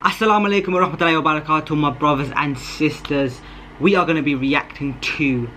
Assalamu alaikum wa rahmatullahi wa barakatuh my brothers and sisters. We are going to be reacting to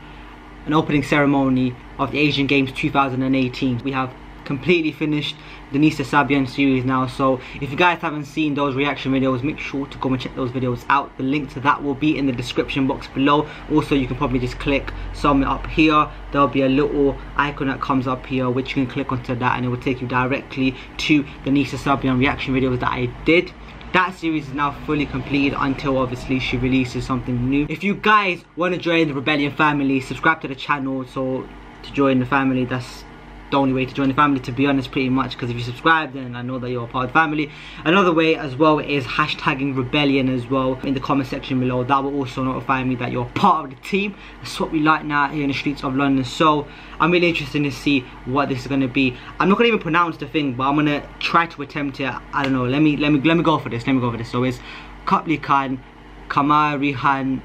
an opening ceremony of the Asian Games 2018. We have completely finished the Nissa Sabyan series now so if you guys haven't seen those reaction videos make sure to go and check those videos out the link to that will be in the description box below also you can probably just click some up here there'll be a little icon that comes up here which you can click onto that and it will take you directly to the Nissa Sabyan reaction videos that I did that series is now fully completed until obviously she releases something new. If you guys want to join the rebellion family subscribe to the channel so to join the family that's the only way to join the family to be honest pretty much because if you subscribe then I know that you're part of the family. Another way as well is hashtagging rebellion as well in the comment section below. That will also notify me that you're part of the team. That's what we like now here in the streets of London. So I'm really interested to see what this is going to be. I'm not going to even pronounce the thing but I'm going to try to attempt it. I don't know. Let me let me let me go for this. Let me go for this. So it's Kapli Khan Kamarihan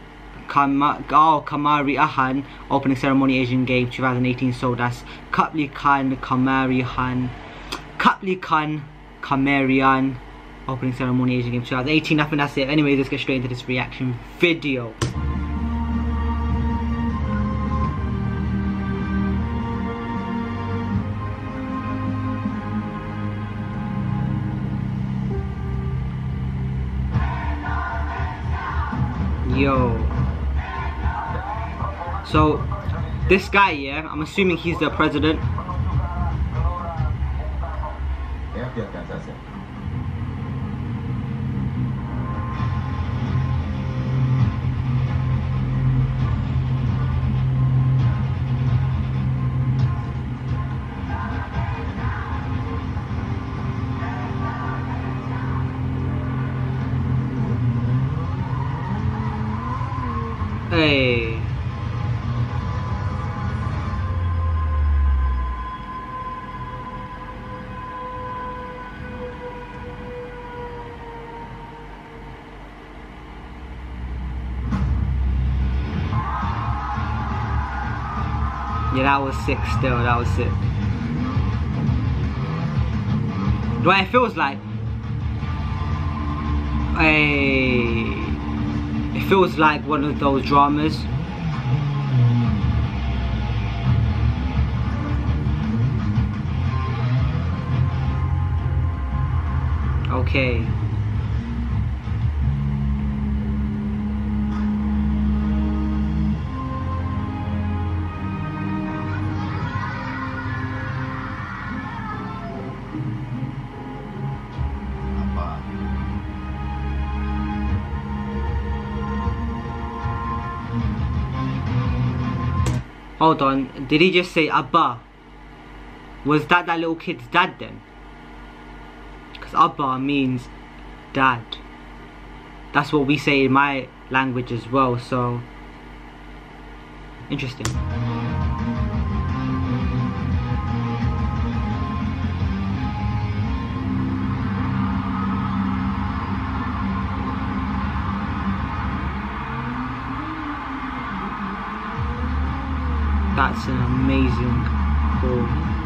Kama, oh, Kamari Ahan opening ceremony Asian Games 2018 so that's Kapli Khan Kamari Han Kapli Khan Kamarian opening ceremony Asian Games 2018 I think that's it. Anyway let's get straight into this reaction video. Yo so, this guy, yeah, I'm assuming he's the president. Hey. That was sick still, that was sick. Right, it feels like... Hey, it feels like one of those dramas. Okay. Hold on, did he just say Abba? Was that that little kid's dad then? Because Abba means dad. That's what we say in my language as well, so... Interesting. That's an amazing call.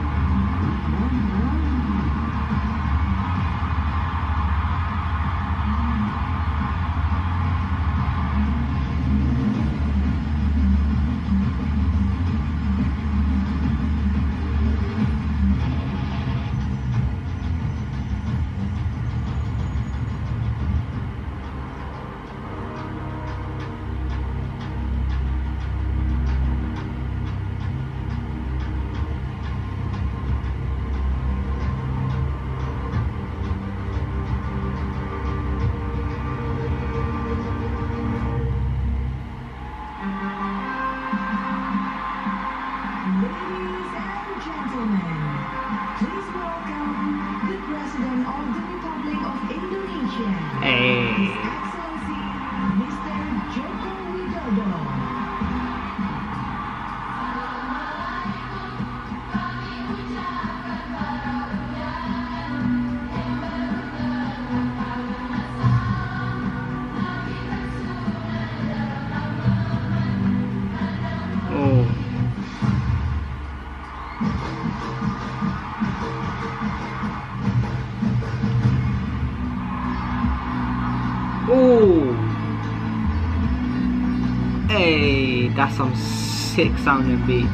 Hey, that's some sick sounding beat.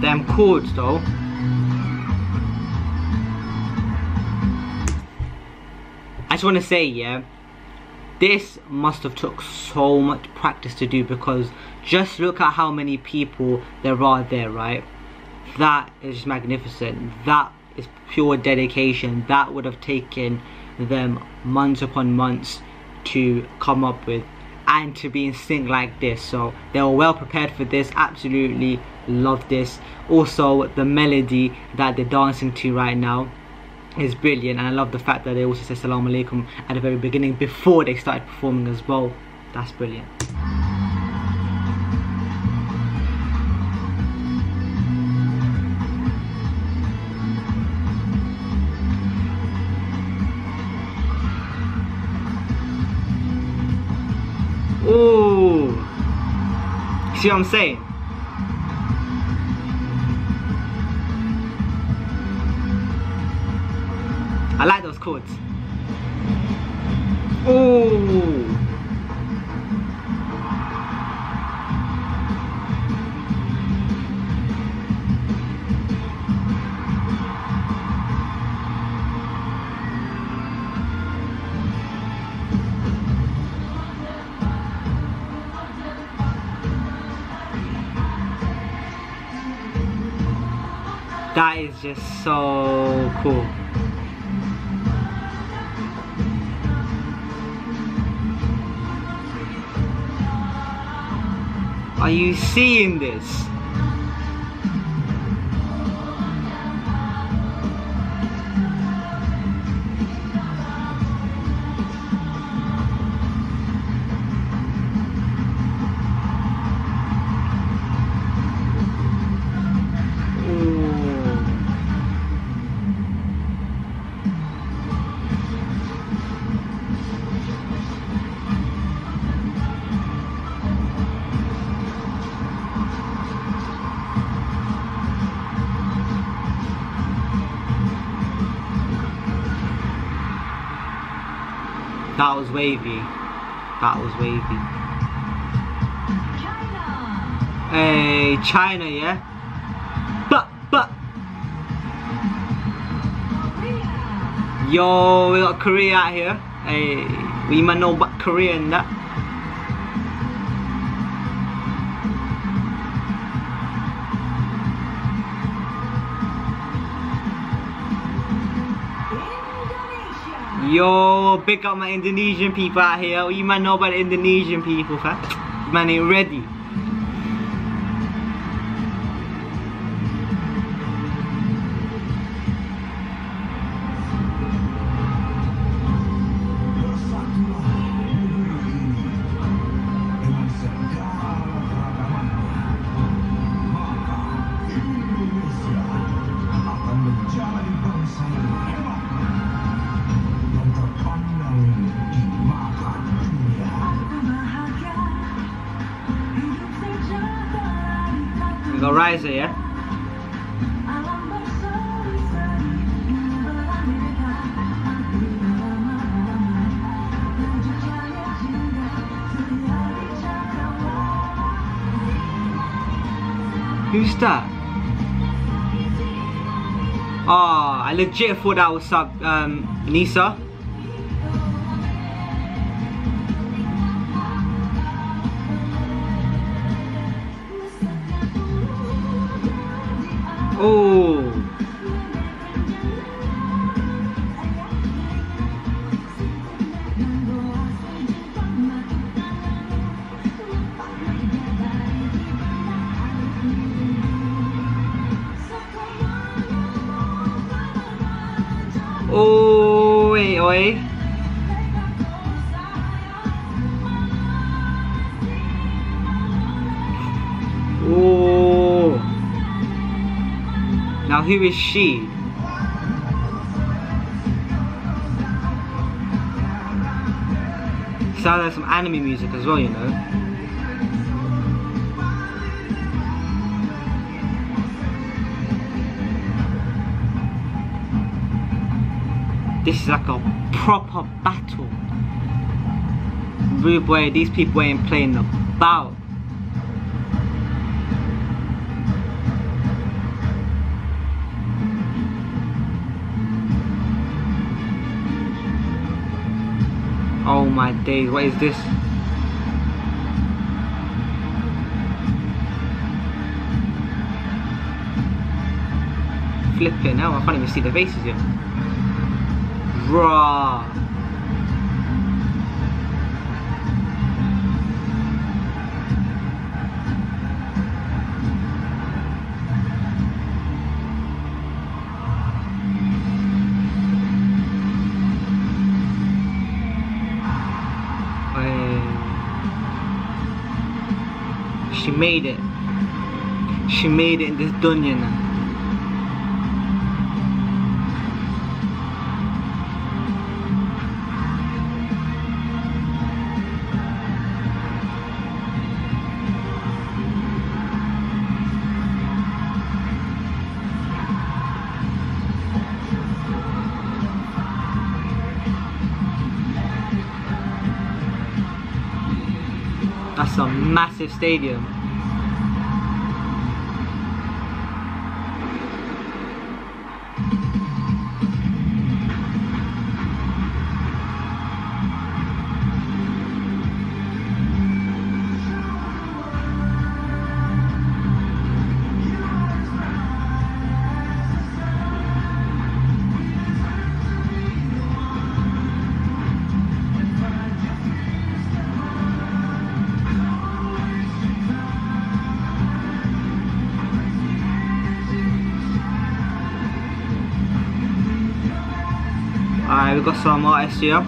Them chords though. I just want to say, yeah, this must have took so much practice to do because just look at how many people there are there, right? That is just magnificent. That is pure dedication. That would have taken them months upon months to come up with and to be in sync like this. So they were well prepared for this absolutely love this. Also the melody that they're dancing to right now is brilliant and I love the fact that they also say salam alaikum at the very beginning before they started performing as well. That's brilliant Ooh. See what I'm saying? I like those chords. Ooh. That is just so cool. Are you seeing this? Wavy. That was wavy. Hey, China, yeah? But, but. Yo, we got Korea out here. Hey, we might know about Korea and that. Yo, big up my Indonesian people out here. You might know about Indonesian people, fam. Man ain't ready. We got Raisa, yeah? Who's that? Oh, I legit thought that was sub um Nisa. Now who is she? Sounds like some anime music as well, you know. This is like a proper battle. Rude boy, these people ain't playing about. My days, what is this? Flipping now, I can't even see the faces yet. Raw. Made it. She made it in this dunya now. That's a massive stadium. We've got some artists here.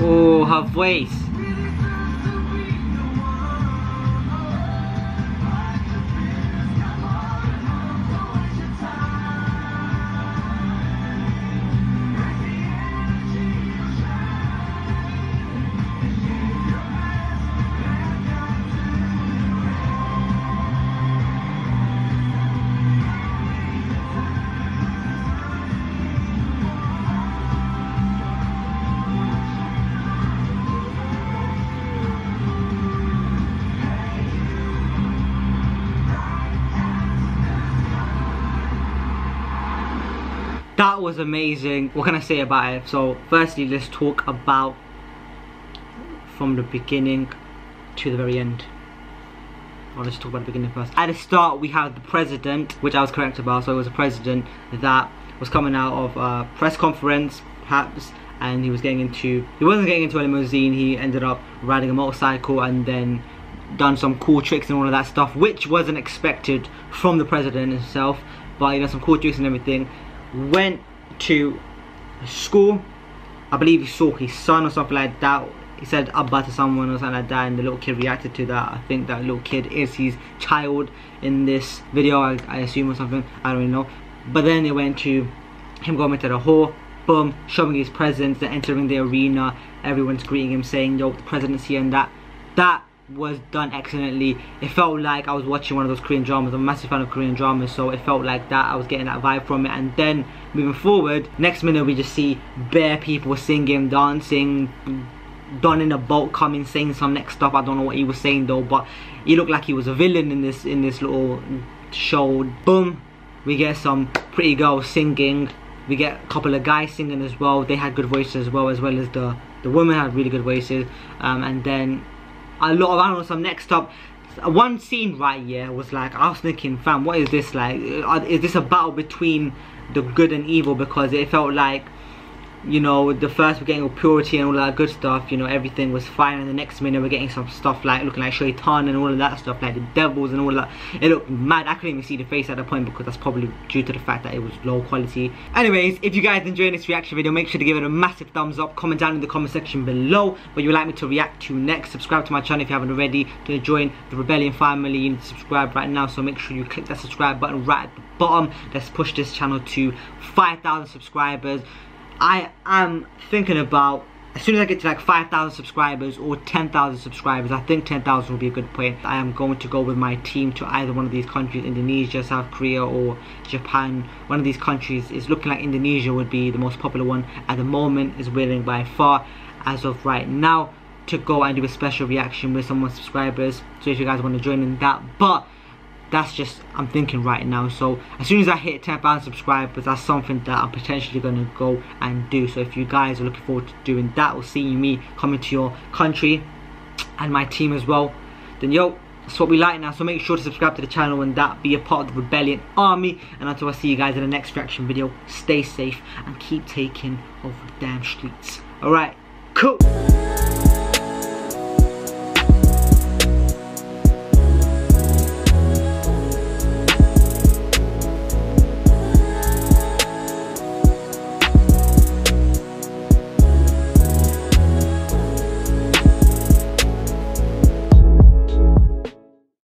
Oh, her voice. That was amazing. What can I say about it? So, firstly, let's talk about from the beginning to the very end. Let's talk about the beginning first. At the start, we have the president, which I was correct about. So, it was a president that was coming out of a press conference, perhaps, and he was getting into. He wasn't getting into a limousine. He ended up riding a motorcycle and then done some cool tricks and all of that stuff, which wasn't expected from the president himself. But you know, some cool tricks and everything went to school. I believe he saw his son or something like that. He said Abba to someone or something like that, and the little kid reacted to that. I think that little kid is his child in this video, I, I assume, or something. I don't really know. But then it went to him going into the hall, boom, showing his presence, then entering the arena. Everyone's greeting him, saying, Yo, the president's here, and that. That was done excellently. It felt like I was watching one of those Korean dramas. I'm a massive fan of Korean dramas, so it felt like that. I was getting that vibe from it. And then moving forward, next minute we just see bare people singing, dancing, Don in a boat coming, saying some next stuff. I don't know what he was saying though, but he looked like he was a villain in this in this little show. Boom, we get some pretty girls singing. We get a couple of guys singing as well. They had good voices as well, as well as the the women had really good voices. Um, and then a lot of I don't know some next up. One scene right here was like I was thinking fam what is this like? Uh, is this a battle between the good and evil? Because it felt like you know, the first we're getting all purity and all that good stuff, you know, everything was fine, and the next minute we're getting some stuff like looking like Shaitan and all of that stuff, like the devils and all that. It looked mad. I couldn't even see the face at the point because that's probably due to the fact that it was low quality. Anyways, if you guys enjoyed this reaction video, make sure to give it a massive thumbs up. Comment down in the comment section below what you would like me to react to next. Subscribe to my channel if you haven't already. To join the Rebellion family, you need to subscribe right now. So make sure you click that subscribe button right at the bottom. Let's push this channel to 5,000 subscribers. I am thinking about as soon as I get to like 5,000 subscribers or 10,000 subscribers, I think 10,000 will be a good point. I am going to go with my team to either one of these countries, Indonesia, South Korea, or Japan. One of these countries is looking like Indonesia would be the most popular one at the moment, is winning by far as of right now to go and do a special reaction with some more subscribers. So if you guys want to join in that, but that's just I'm thinking right now. So as soon as I hit 10,000 subscribers that's something that I'm potentially going to go and do. So if you guys are looking forward to doing that or seeing me coming to your country and my team as well then yo that's what we like now. So make sure to subscribe to the channel and that be a part of the rebellion army. And until I see you guys in the next reaction video stay safe and keep taking over the damn streets. Alright cool